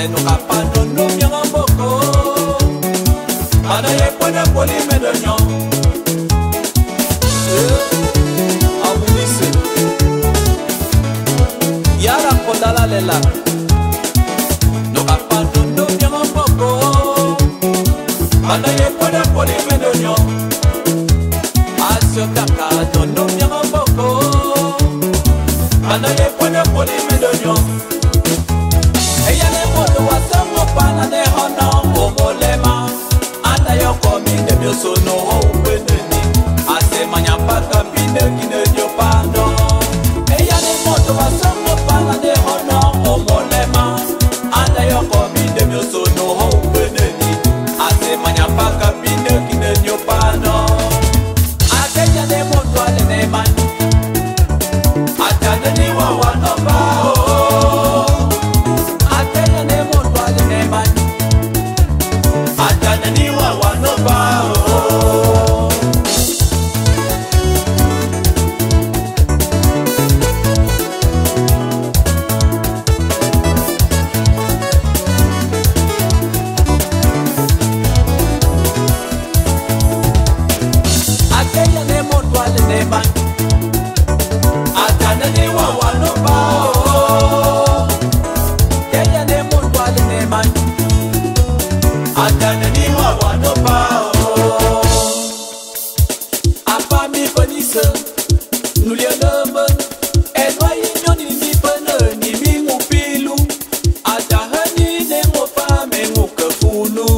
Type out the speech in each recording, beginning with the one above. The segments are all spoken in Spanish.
No no, kapando lumyanga poco mana y pone poli meno nyo abunise yala kodala lela no kapando lumyanga poco mana y pone poli meno nyo no, kakando lumyanga poco mana y pone poli meno nyo àjànà ní wàwà ló bá o. Afami bonise, nulie lebe, enwa inyoni ni pene ni mingu pilu, atahani ne mo fa me mo kefunu.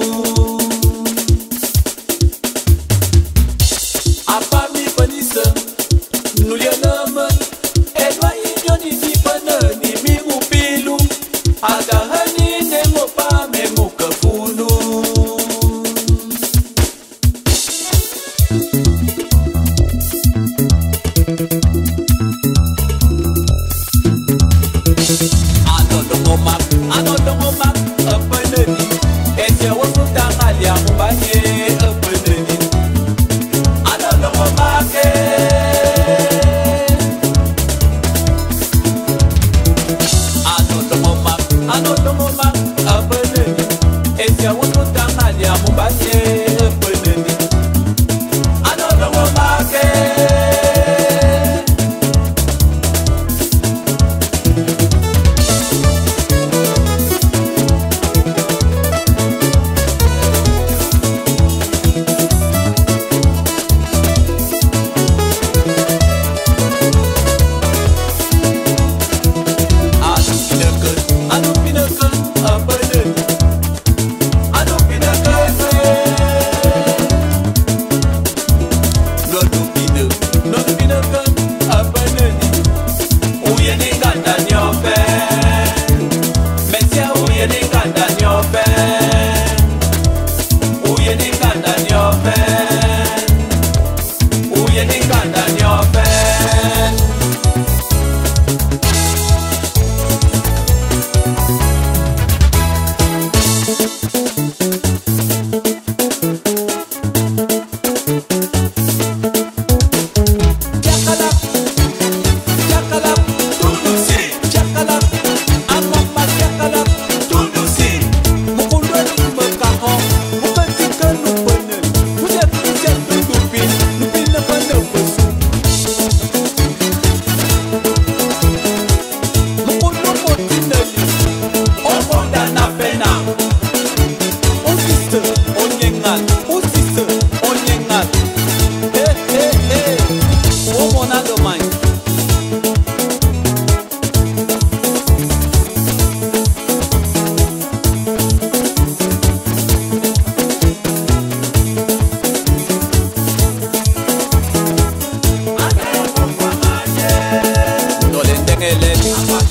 let me.